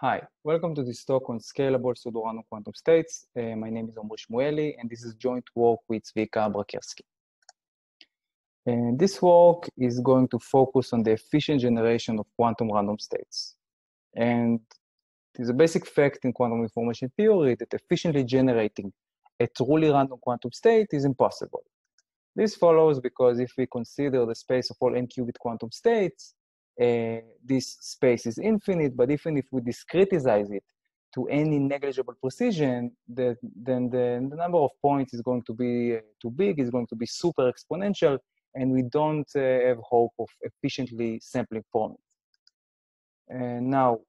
Hi, welcome to this talk on scalable pseudo-random quantum states. Uh, my name is Omri Shmueli, and this is joint work with Zvika Brakerski. And this work is going to focus on the efficient generation of quantum random states. And there's a basic fact in quantum information theory that efficiently generating a truly random quantum state is impossible. This follows because if we consider the space of all n-qubit quantum states, uh, this space is infinite, but even if we discretize it to any negligible precision, the, then the, the, number of points is going to be uh, too big, it's going to be super exponential, and we don't uh, have hope of efficiently sampling from it. And now,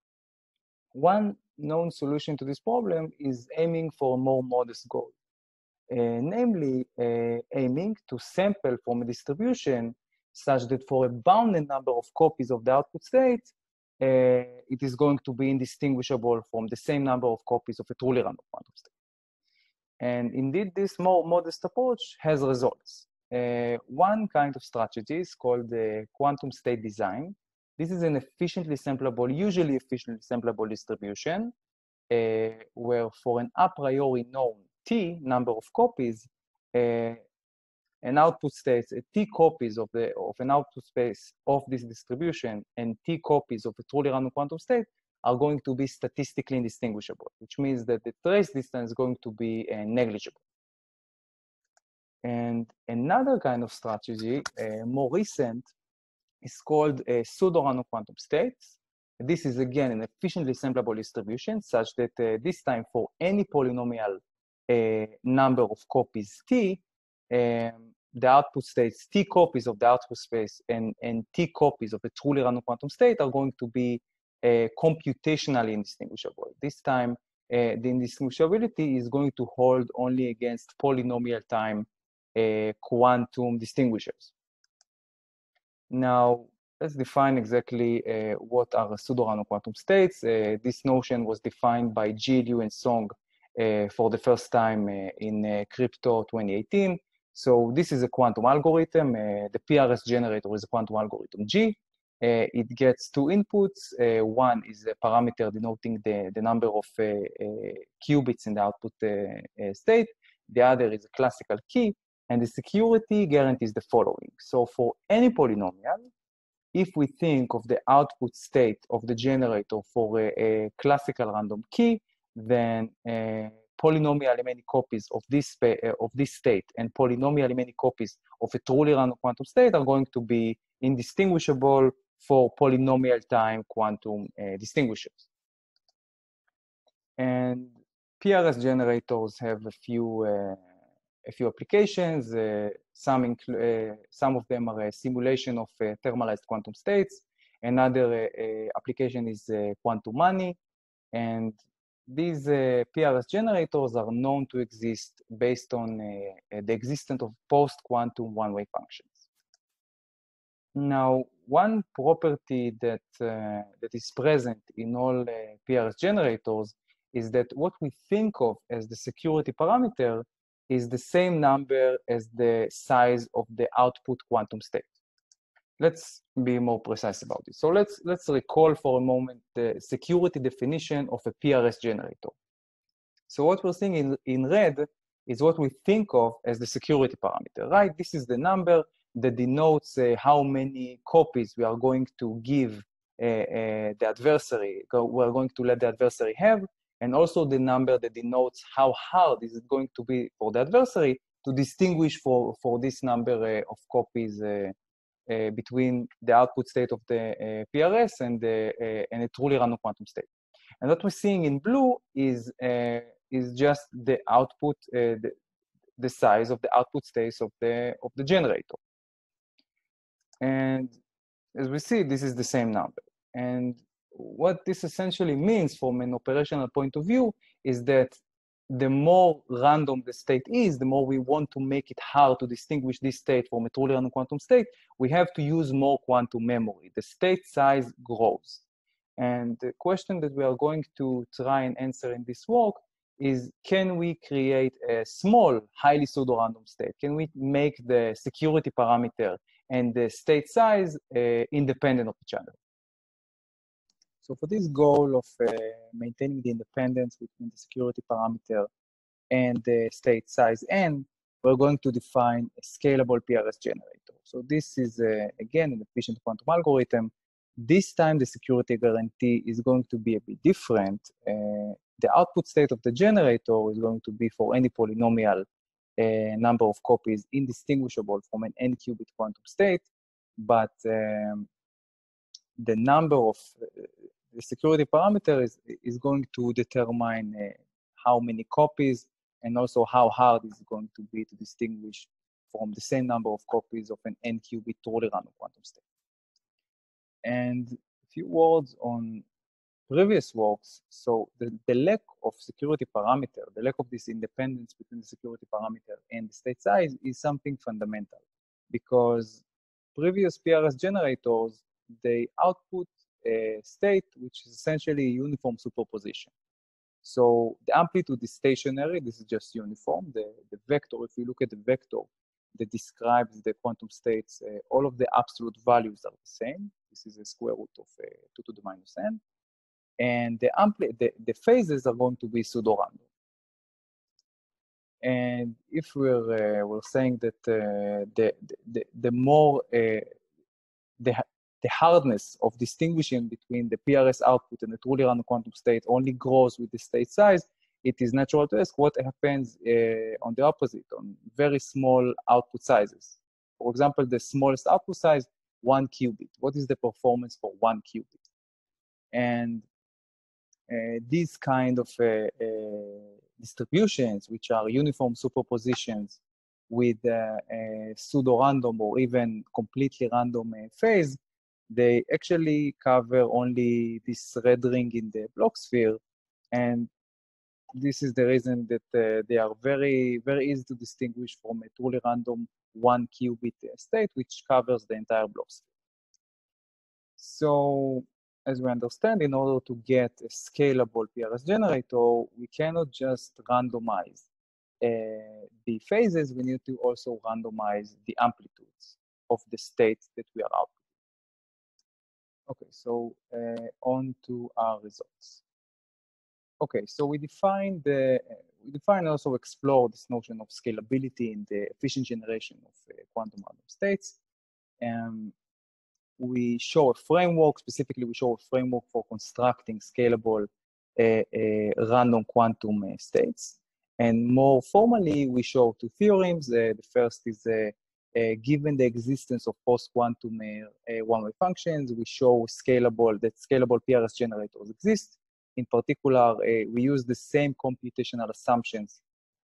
one known solution to this problem is aiming for a more modest goal, uh, namely uh, aiming to sample from a distribution such that for a bounded number of copies of the output state, uh, it is going to be indistinguishable from the same number of copies of a truly random quantum state. And indeed, this more modest approach has results. Uh, one kind of strategy is called the quantum state design. This is an efficiently samplable, usually efficiently samplable distribution, uh, where for an a priori known t number of copies, uh, an output states a t copies of the of an output space of this distribution and t copies of a truly random quantum state are going to be statistically indistinguishable, which means that the trace distance is going to be uh, negligible. And another kind of strategy, uh, more recent, is called uh, pseudo-random quantum states. This is again an efficiently samplable distribution such that uh, this time for any polynomial uh, number of copies t, um, the output states t copies of the output space and, and t copies of a truly random quantum state are going to be uh, computationally indistinguishable. This time, uh, the indistinguishability is going to hold only against polynomial time uh, quantum distinguishers. Now, let's define exactly uh, what are pseudo-random quantum states. Uh, this notion was defined by Ji, Liu, and Song uh, for the first time in Crypto 2018. So this is a quantum algorithm. Uh, the PRS generator is a quantum algorithm G. Uh, it gets two inputs. Uh, one is a parameter denoting the, the number of uh, uh, qubits in the output uh, state. The other is a classical key. And the security guarantees the following. So for any polynomial, if we think of the output state of the generator for a, a classical random key, then polynomially many copies of this, uh, of this state and polynomially many copies of a truly random quantum state are going to be indistinguishable for polynomial time quantum uh, distinguishers. And PRS generators have a few, uh, a few applications. Uh, some, some of them are a simulation of thermalized quantum states. Another application is quantum money. And these uh, PRS generators are known to exist based on uh, the existence of post-quantum one-way functions. Now, one property that, uh, that is present in all uh, PRS generators is that what we think of as the security parameter is the same number as the size of the output quantum state let's be more precise about this. So let's, let's recall for a moment the security definition of a PRS generator. So what we're seeing in, in red is what we think of as the security parameter, right? This is the number that denotes uh, how many copies we are going to give uh, uh, the adversary, we're going to let the adversary have, and also the number that denotes how hard is it going to be for the adversary to distinguish for, for this number uh, of copies uh, uh, between the output state of the uh, PRS and, the, uh, and a truly random quantum state. And what we're seeing in blue is, is just the output, the, the size of the output states of the, of the generator. And as we see, this is the same number. And what this essentially means from an operational point of view is that the more random the state is, the more we want to make it hard to distinguish this state from a truly random quantum state, we have to use more quantum memory. The state size grows. And the question that we are going to try and answer in this work is, can we create a small, highly pseudo-random state? Can we make the security parameter and the state size uh, independent of each other? So for this goal of uh, maintaining the independence between the security parameter and the state size n, we're going to define a scalable PRS generator. So this is, uh, again, an efficient quantum algorithm. This time, the security guarantee is going to be a bit different. Uh, the output state of the generator is going to be for any polynomial uh, number of copies indistinguishable from an n-qubit quantum state, but um, the number of uh, the security parameter is, is going to determine uh, how many copies and also how hard is it going to be to distinguish from the same number of copies of an n-qubit random quantum state. And a few words on previous works. So the, the lack of security parameter, the lack of this independence between the security parameter and the state size is something fundamental because previous PRS generators, they output state which is essentially a uniform superposition. So the amplitude is stationary. This is just uniform. The, the vector, if you look at the vector that describes the quantum states, uh, all of the absolute values are the same. This is a square root of uh, 2 to the minus n. And the, ampli the, the phases are going to be pseudo-random. And if we're, uh, we're saying that uh, the, the, the more uh, the, the hardness of distinguishing between the PRS output and the truly random quantum state only grows with the state size, it is natural to ask what happens uh, on the opposite, on very small output sizes. For example, the smallest output size, one qubit. What is the performance for one qubit? And uh, these kind of uh, uh distributions, which are uniform superpositions with uh, pseudo-random or even completely random uh, phase, they actually cover only this red ring in the Bloch sphere. And this is the reason that uh, they are very, very easy to distinguish from a truly random one qubit state, which covers the entire Bloch sphere. So as we understand, in order to get a scalable PRS generator, we cannot just randomize uh, the phases, we need to also randomize the amplitudes of the states that we are outputting. Okay, so uh, on to our results. Okay, so we define the uh, we define also explore this notion of scalability in the efficient generation of uh, quantum random states. And we show a framework, specifically we show a framework for constructing scalable uh, uh, random quantum uh, states. And more formally, we show two theorems. the first is uh, given the existence of post-quantum uh, uh, one-way functions, we show scalable that scalable PRS generators exist. In particular, we use the same computational assumptions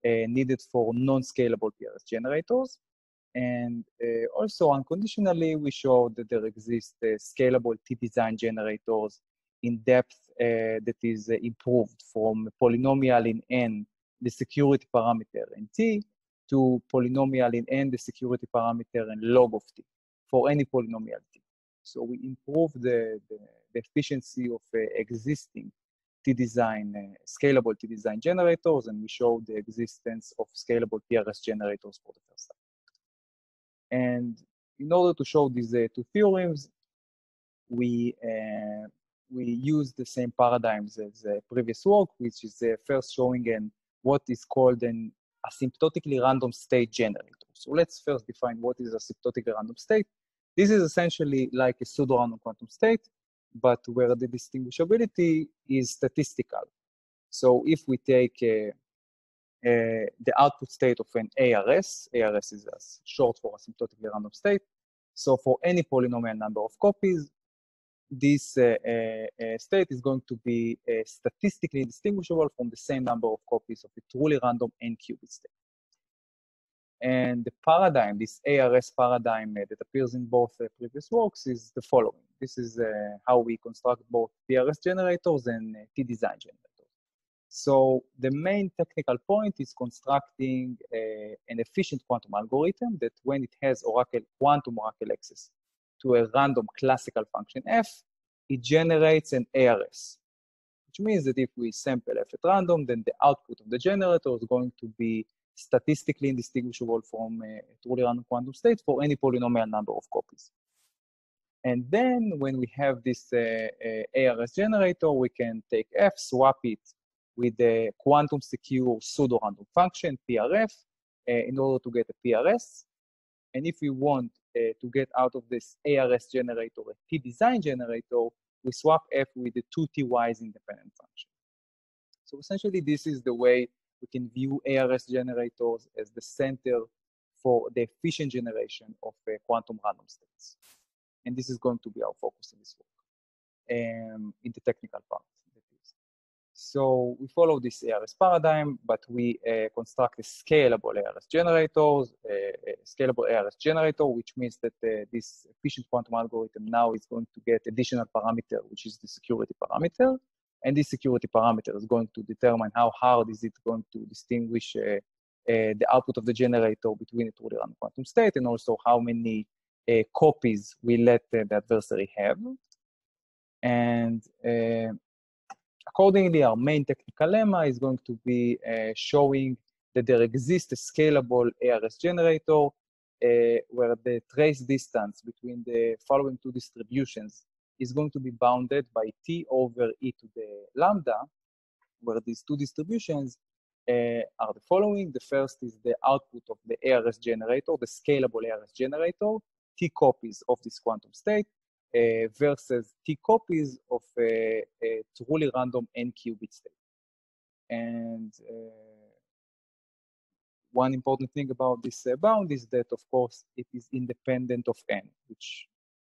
needed for non-scalable PRS generators. And uh, also unconditionally, we show that there exist uh, scalable T-design generators in depth uh, that is improved from polynomial in N, the security parameter in T, to polynomial in n, the security parameter, and log of t for any polynomial t. So we improve the, the, the efficiency of uh, existing T-design, uh, scalable T-design generators, and we show the existence of scalable PRS generators for the first time. And in order to show these uh, two theorems, we uh, we use the same paradigms as the previous work, which is uh, first showing an what is called an asymptotically random state generator. So let's first define what is asymptotically random state. This is essentially like a pseudo-random quantum state, but where the distinguishability is statistical. So if we take uh, uh, the output state of an ARS, ARS is short for asymptotically random state. So for any polynomial number of copies, this uh, uh, uh, state is going to be statistically distinguishable from the same number of copies of a truly random n-qubit state. And the paradigm, this ARS paradigm that appears in both previous works is the following. This is how we construct both PRS generators and T-design generators. So the main technical point is constructing an efficient quantum algorithm that when it has oracle, quantum oracle access to a random classical function f, it generates an ARS, which means that if we sample f at random, then the output of the generator is going to be statistically indistinguishable from a truly random quantum state for any polynomial number of copies. And then when we have this uh, uh, ARS generator, we can take F, swap it with the quantum secure pseudo-random function, PRF, uh, in order to get a PRS. And if we want to get out of this ARS generator a T-design generator, we swap F with the two TYs independent function. So essentially, this is the way we can view ARS generators as the center for the efficient generation of uh, quantum random states. And this is going to be our focus in this work, um, in the technical part. So we follow this ARS paradigm, but we uh, construct a scalable ARS generators, a scalable ARS generator, which means that uh, this efficient quantum algorithm now is going to get additional parameter, which is the security parameter. And this security parameter is going to determine how hard is it going to distinguish uh, uh the output of the generator between a truly random quantum state and also how many uh, copies we let uh, the adversary have. And accordingly, our main technical lemma is going to be uh, showing that there exists a scalable ARS generator uh, where the trace distance between the following two distributions is going to be bounded by t over e to the lambda, where these two distributions uh, are the following. The first is the output of the ARS generator, the scalable ARS generator, t copies of this quantum state, uh, versus t copies of a, a truly random n qubit state. And uh, one important thing about this uh, bound is that, of course, it is independent of n, which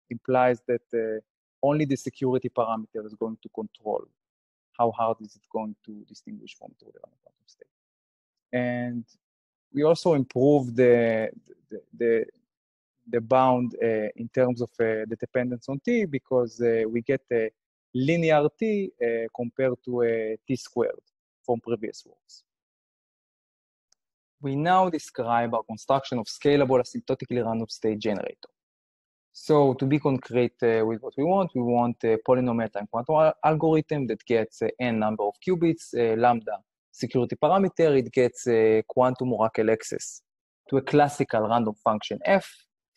implies that uh, only the security parameter is going to control how hard is it going to distinguish from truly random quantum state. And we also improve the, the, the, the bound uh, in terms of uh, the dependence on t because uh, we get a linear t compared to a t squared from previous works. We now describe our construction of scalable asymptotically random state generator. So to be concrete uh, with what we want, we want a polynomial time quantum algorithm that gets uh, n number of qubits, uh, lambda security parameter, it gets a quantum oracle access to a classical random function f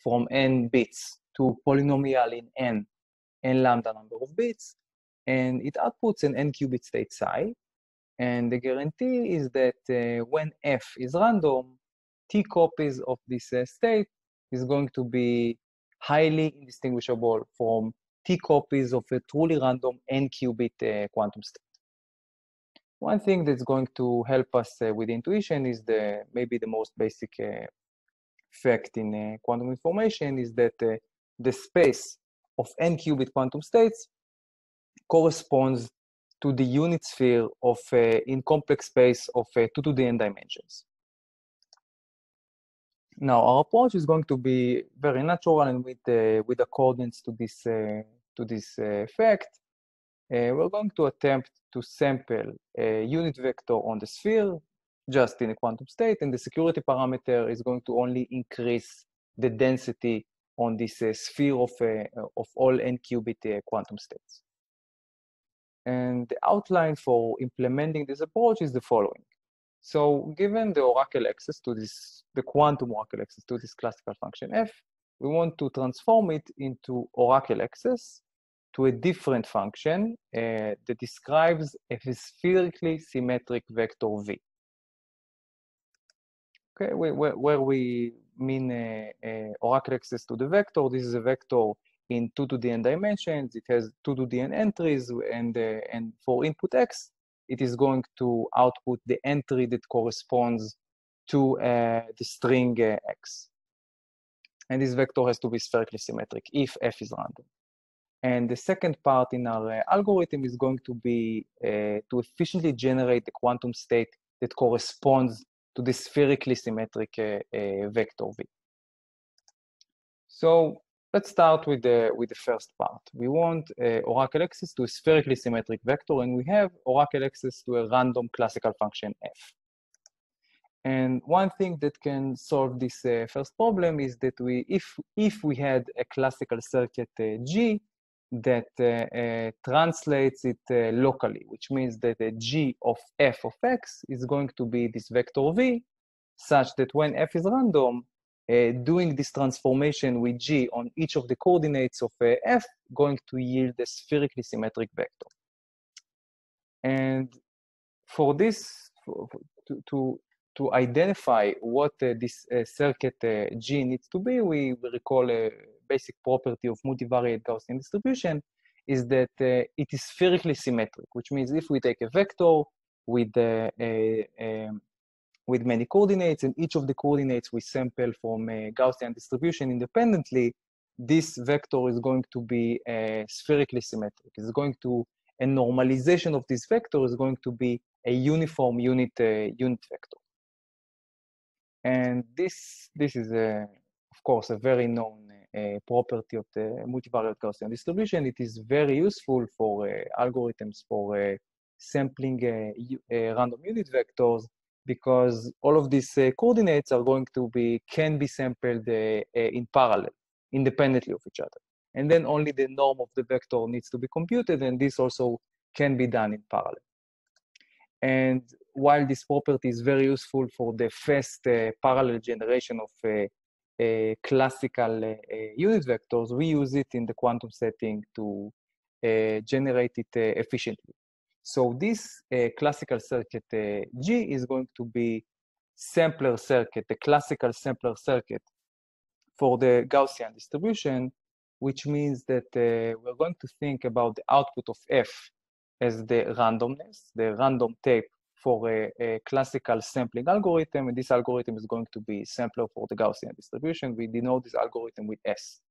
from n bits to polynomial in n, n lambda number of bits, and it outputs an n qubit state psi. And the guarantee is that uh, when f is random, t copies of this uh, state is going to be highly indistinguishable from t copies of a truly random n qubit uh, quantum state. One thing that's going to help us uh, with intuition is the maybe the most basic uh, fact in uh, quantum information is that the space of n qubit quantum states corresponds to the unit sphere of uh, in complex space of uh, 2 to the n dimensions. Now, our approach is going to be very natural and with, uh, with accordance to this, uh, to this fact. we're going to attempt to sample a unit vector on the sphere just in a quantum state, and the security parameter is going to only increase the density on this uh, sphere of, uh, of all n-qubit uh, quantum states. And the outline for implementing this approach is the following. So given the oracle access to this, the quantum oracle access to this classical function f, we want to transform it into oracle access to a different function uh, that describes a spherically symmetric vector v okay, where, where we mean uh, uh, oracle access to the vector. This is a vector in 2 to the n dimensions. It has 2 to the n entries, and, uh, and for input x, it is going to output the entry that corresponds to uh, the string uh, x. And this vector has to be spherically symmetric if f is random. And the second part in our uh, algorithm is going to be to efficiently generate the quantum state that corresponds to the spherically symmetric uh, uh, vector V. So let's start with the, with the first part. We want uh, oracle access to a spherically symmetric vector, and we have oracle access to a random classical function f. And one thing that can solve this uh, first problem is that we, if, if we had a classical circuit uh, G, that uh, uh, translates it uh, locally, which means that the g of f of x is going to be this vector v, such that when f is random, doing this transformation with G on each of the coordinates of uh, F going to yield a spherically symmetric vector. And for this, to, to, to identify what uh, this uh, circuit uh, G needs to be, we, recall a basic property of multivariate Gaussian distribution is that uh, it is spherically symmetric, which means if we take a vector with a, a, a with many coordinates, and each of the coordinates we sample from a Gaussian distribution independently, this vector is going to be uh, spherically symmetric. It's going to, a normalization of this vector is going to be a uniform unit, uh, unit vector. And this, this is, a, of course, a very known uh, property of the multivariate Gaussian distribution. It is very useful for uh, algorithms for uh, sampling uh, random unit vectors because all of these uh, coordinates are going to be, can be sampled uh, uh, in parallel, independently of each other. And then only the norm of the vector needs to be computed, and this also can be done in parallel. And while this property is very useful for the fast uh, parallel generation of uh, uh, classical unit vectors, we use it in the quantum setting to generate it efficiently. So this uh, classical circuit uh, G is going to be sampler circuit, the classical sampler circuit for the Gaussian distribution, which means that uh, we're going to think about the output of F as the randomness, the random tape for a, a, classical sampling algorithm, and this algorithm is going to be sampler for the Gaussian distribution. We denote this algorithm with S.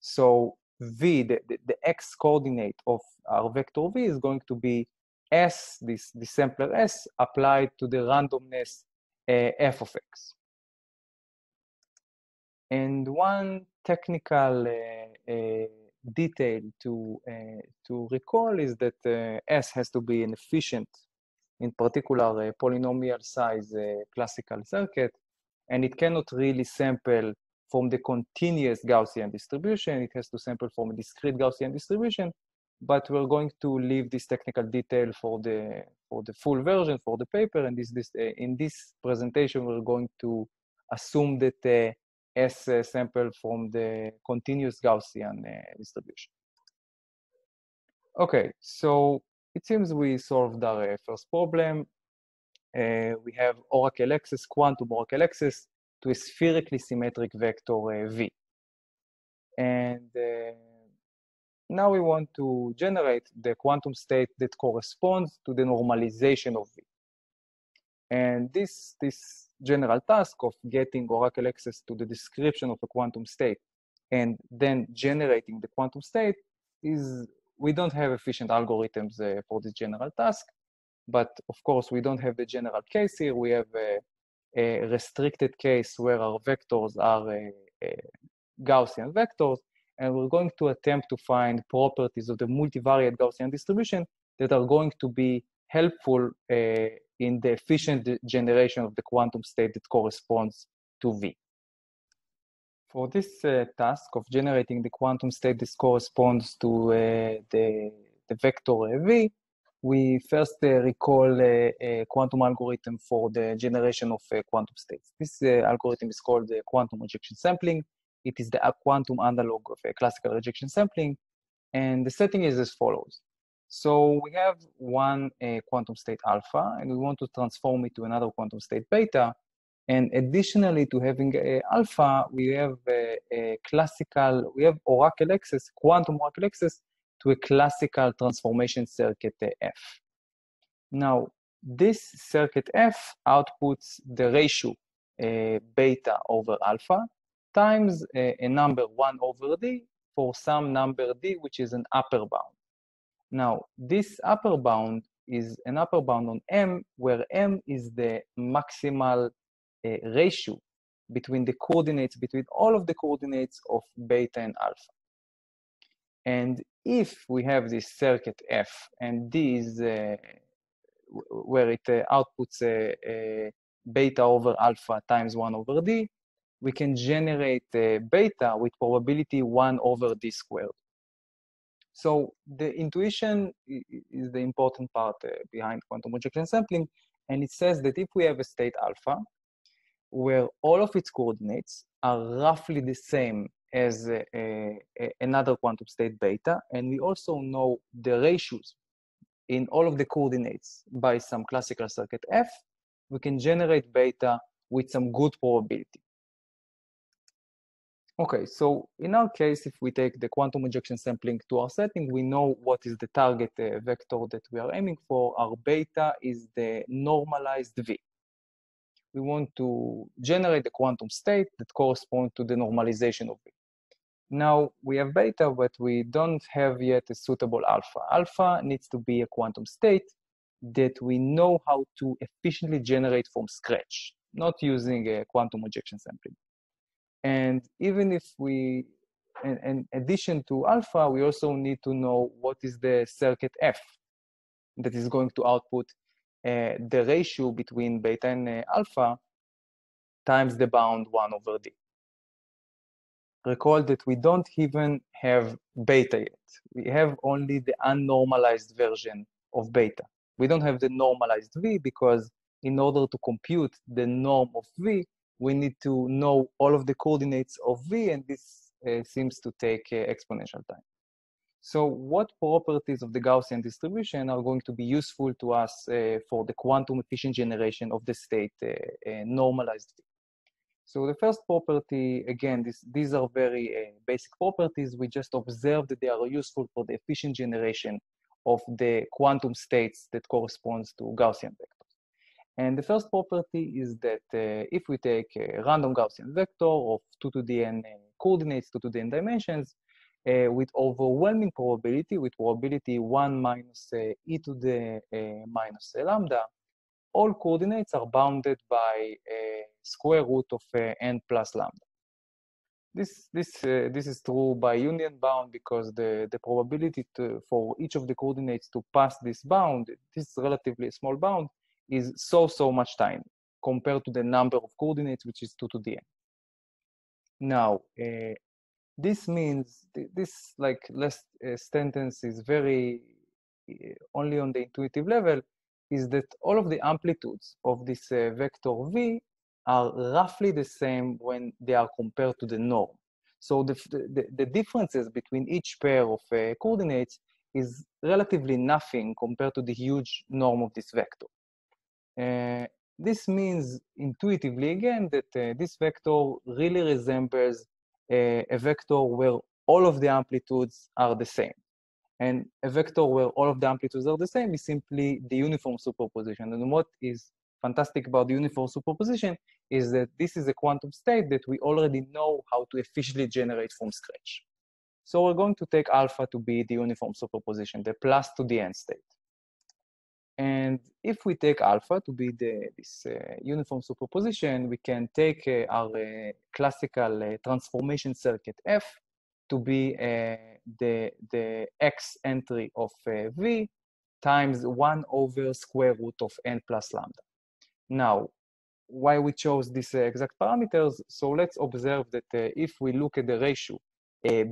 So v, the, the, the, x coordinate of our vector v is going to be s, this, this sampler s, applied to the randomness uh, f of x. And one technical uh, uh, detail to, to recall is that s has to be an efficient, in particular, polynomial size classical circuit, and it cannot really sample from the continuous Gaussian distribution. It has to sample from a discrete Gaussian distribution, but we're going to leave this technical detail for the for the full version for the paper. And this this uh, in this presentation we're going to assume that uh, S uh, sample from the continuous Gaussian uh, distribution. Okay, so it seems we solved our uh, first problem. Uh, we have oracle access, quantum oracle access to a spherically symmetric vector V. And now we want to generate the quantum state that corresponds to the normalization of V. And this, this general task of getting Oracle access to the description of a quantum state and then generating the quantum state is, we don't have efficient algorithms uh, for this general task. But of course, we don't have the general case here. We have a, a restricted case where our vectors are uh, uh, Gaussian vectors and we're going to attempt to find properties of the multivariate Gaussian distribution that are going to be helpful uh, in the efficient generation of the quantum state that corresponds to V. For this uh, task of generating the quantum state that corresponds to uh, the, the vector V, we first uh, recall a quantum algorithm for the generation of uh, quantum states. This uh, algorithm is called quantum rejection sampling it is the quantum analog of a classical rejection sampling. And the setting is as follows. So we have one quantum state alpha, and we want to transform it to another quantum state beta. And additionally to having alpha, we have a, a classical, we have oracle access, quantum oracle access to a classical transformation circuit F. Now, this circuit F outputs the ratio uh, beta over alpha, times a, a number 1 over d for some number d, which is an upper bound. Now, this upper bound is an upper bound on m, where m is the maximal uh, ratio between the coordinates, between all of the coordinates of beta and alpha. And if we have this circuit F, and D is uh, where it uh, outputs beta over alpha times 1 over D, we can generate uh, beta with probability 1 over d squared. So the intuition is the important part uh, behind quantum rejection sampling. And it says that if we have a state alpha, where all of its coordinates are roughly the same as a, another quantum state beta, and we also know the ratios in all of the coordinates by some classical circuit F, we can generate beta with some good probability. Okay, so in our case, if we take the quantum rejection sampling to our setting, we know what is the target uh, vector that we are aiming for. Our beta is the normalized V. We want to generate the quantum state that corresponds to the normalization of V. Now, we have beta, but we don't have yet a suitable alpha. Alpha needs to be a quantum state that we know how to efficiently generate from scratch, not using a quantum rejection sampling. And even if we, in, in addition to alpha, we also need to know what is the circuit F that is going to output uh, the ratio between beta and uh, alpha times the bound 1 over d. Recall that we don't even have beta yet. We have only the unnormalized version of beta. We don't have the normalized v because in order to compute the norm of v, we need to know all of the coordinates of V, and this uh, seems to take uh, exponential time. So what properties of the Gaussian distribution are going to be useful to us uh, for the quantum efficient generation of the state uh, uh, normalized V? So the first property, again, this, these are very uh, basic properties. We just observe that they are useful for the efficient generation of the quantum states that corresponds to Gaussian vectors. And the first property is that uh, if we take a random Gaussian vector of 2 to the n uh, coordinates, 2 to the n dimensions, uh, with overwhelming probability, with probability 1 minus uh, e to the uh, minus lambda, all coordinates are bounded by a square root of uh, n plus lambda. This, this, this is true by union bound because the, the probability to, for each of the coordinates to pass this bound, this is relatively small bound, is so, so much time compared to the number of coordinates, which is 2 to the n. Now, uh, this means th this like last uh, sentence is very uh, only on the intuitive level is that all of the amplitudes of this vector v are roughly the same when they are compared to the norm. So the, the, the differences between each pair of coordinates is relatively nothing compared to the huge norm of this vector. Uh, this means intuitively again that uh, this vector really resembles uh, a vector where all of the amplitudes are the same. And a vector where all of the amplitudes are the same is simply the uniform superposition. And what is fantastic about the uniform superposition is that this is a quantum state that we already know how to efficiently generate from scratch. So we're going to take alpha to be the uniform superposition, the plus to the end state. And if we take alpha to be the, this uh, uniform superposition, we can take uh, our uh, classical uh, transformation circuit F to be uh, the, the x entry of uh, V times 1 over square root of n plus lambda. Now, why we chose these exact parameters, so let's observe that if we look at the ratio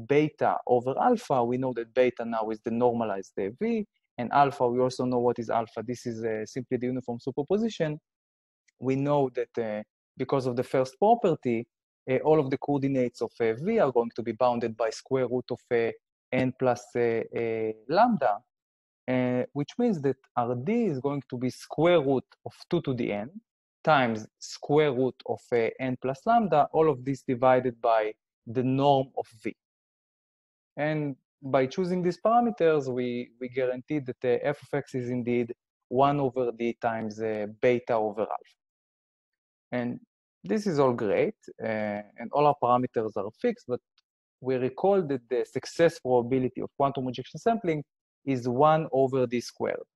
beta over alpha, we know that beta now is the normalized V, and alpha, we also know what is alpha. This is uh, simply the uniform superposition. We know that uh, because of the first property, uh, all of the coordinates of uh, V are going to be bounded by square root of n plus lambda, which means that Rd is going to be square root of 2 to the n times square root of n plus lambda, all of this divided by the norm of V. And by choosing these parameters, we, we guarantee that the f of x is indeed 1 over d times uh, beta over alpha. And this is all great, uh, and all our parameters are fixed, but we recall that the success probability of quantum rejection sampling is 1 over d squared.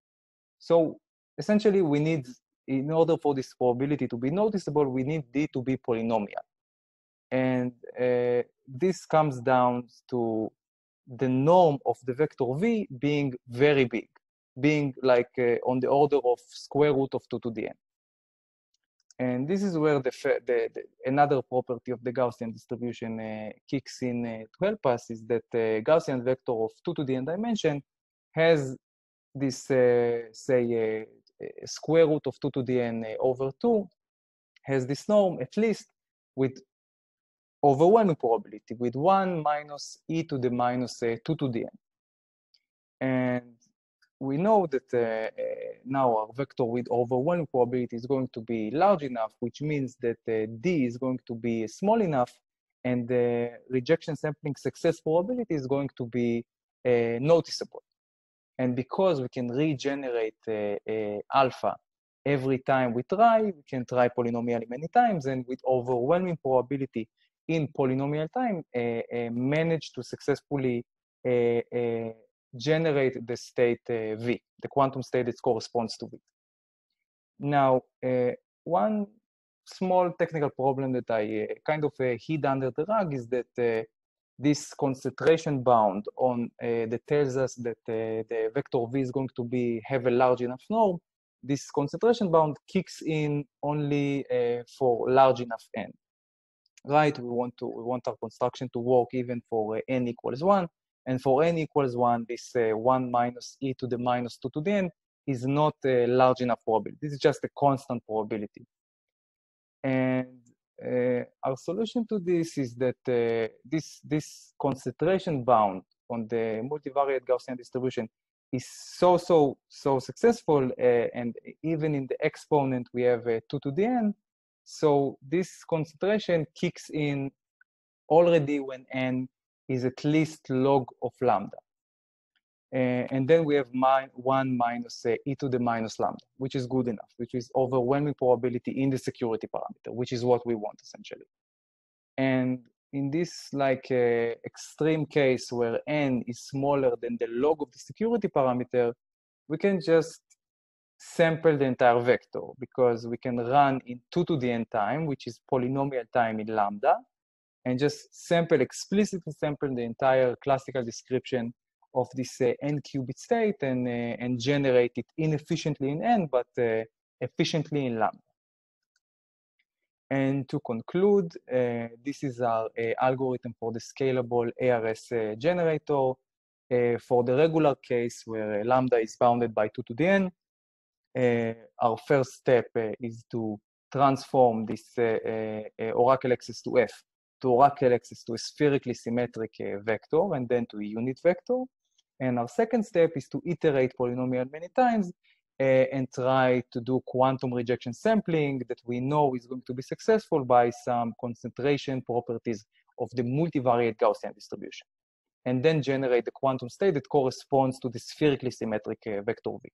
So essentially, we need, in order for this probability to be noticeable, we need d to be polynomial. And uh, this comes down to the norm of the vector v being very big, being like uh, on the order of square root of 2 to the n. And this is where the, the, the another property of the Gaussian distribution uh, kicks in uh, to help us is that the Gaussian vector of 2 to the n dimension has this, uh, say, uh, square root of 2 to the n uh, over 2 has this norm at least with overwhelming probability with 1 minus e to the minus uh, 2 to the n. And we know that uh, uh, now our vector with overwhelming probability is going to be large enough, which means that uh, d is going to be small enough and the rejection sampling success probability is going to be uh, noticeable. And because we can regenerate alpha every time we try, we can try polynomially many times, and with overwhelming probability in polynomial time, uh, uh, manage to successfully uh, generate the state V, the quantum state that corresponds to V. Now, one small technical problem that I uh, kind of uh, hid under the rug is that uh, this concentration bound on that tells us that the vector v is going to be have a large enough norm. This concentration bound kicks in only for large enough n. Right? We want to we want our construction to work even for n equals one, and for n equals one, this one minus e to the minus two to the n is not a large enough probability. This is just a constant probability. And uh, our solution to this is that uh, this, this concentration bound on the multivariate Gaussian distribution is so, so, so successful. Uh, and even in the exponent, we have 2 to the n. So this concentration kicks in already when n is at least log of lambda. Uh, and then we have my, 1 minus uh, e to the minus lambda, which is good enough, which is overwhelming probability in the security parameter, which is what we want essentially. And in this like uh, extreme case where n is smaller than the log of the security parameter, we can just sample the entire vector because we can run in 2 to the n time, which is polynomial time in lambda, and just sample, explicitly sample the entire classical description of this uh, n qubit state and, uh, and generate it inefficiently in n, but uh, efficiently in lambda. And to conclude, uh, this is our uh, algorithm for the scalable ARS uh, generator. for the regular case where lambda is bounded by 2 to the n, Uh, our first step uh, is to transform this uh, oracle access to f to oracle access to a spherically symmetric vector and then to a unit vector. And our second step is to iterate polynomial many times uh, and try to do quantum rejection sampling that we know is going to be successful by some concentration properties of the multivariate Gaussian distribution. And then generate the quantum state that corresponds to the spherically symmetric uh, vector V.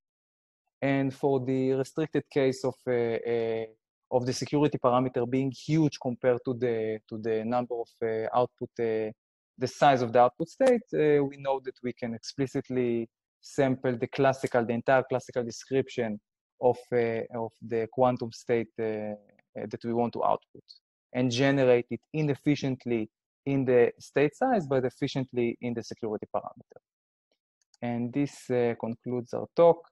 And for the restricted case of, uh, uh of the security parameter being huge compared to the, to the number of uh, output uh, the size of the output state, uh, we know that we can explicitly sample the classical, the entire classical description of, uh, of the quantum state that we want to output and generate it inefficiently in the state size, but efficiently in the security parameter. And this concludes our talk.